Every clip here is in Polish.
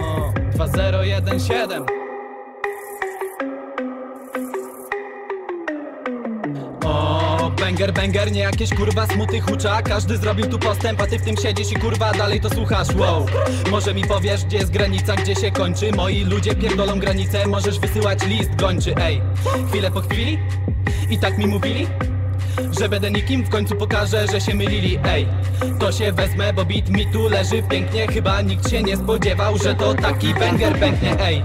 O, 2017 banger, banger, nie jakieś kurwa smuty hucza. Każdy zrobił tu postęp, a ty w tym siedzisz i kurwa dalej to słuchasz. Wow, może mi powiesz, gdzie jest granica, gdzie się kończy? Moi ludzie pierdolą granicę, możesz wysyłać list gończy. Ej, chwilę po chwili? I tak mi mówili? Że będę nikim, w końcu pokażę, że się mylili. Ej, to się wezmę, bo beat mi tu leży pięknie. Chyba nikt się nie spodziewał, że to taki banger pęknie. Ej,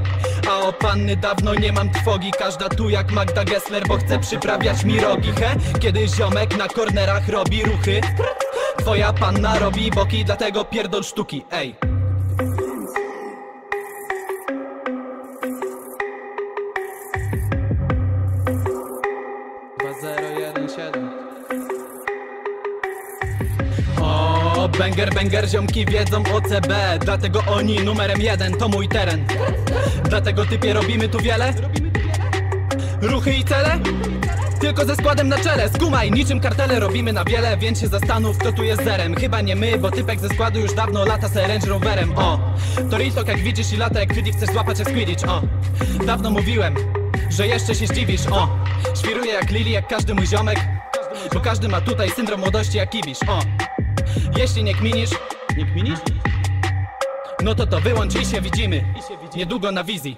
a o panny dawno nie mam trwogi Każda tu jak Magda Gessler, bo chce przyprawiać mi rogi He, kiedy ziomek na kornerach robi ruchy Twoja panna robi boki, dlatego pierdol sztuki Ej, banger, banger, ziomki wiedzą o CB Dlatego oni numerem jeden to mój teren. Dlatego typie robimy tu wiele? Ruchy i cele? Tylko ze składem na czele, skumaj, niczym kartele robimy na wiele. Więc się zastanów, kto tu jest zerem. Chyba nie my, bo typek ze składu już dawno lata se Range Roverem. O, to Ritok jak widzisz i lata jak Quidditch chcesz złapać jak Quidditch O, dawno mówiłem, że jeszcze się zdziwisz. O, świruję jak Lili, jak każdy mój ziomek. Bo każdy ma tutaj syndrom młodości jak Kibisz O, jeśli nie kminisz Nie kminisz? No to to wyłącz i się widzimy Niedługo na wizji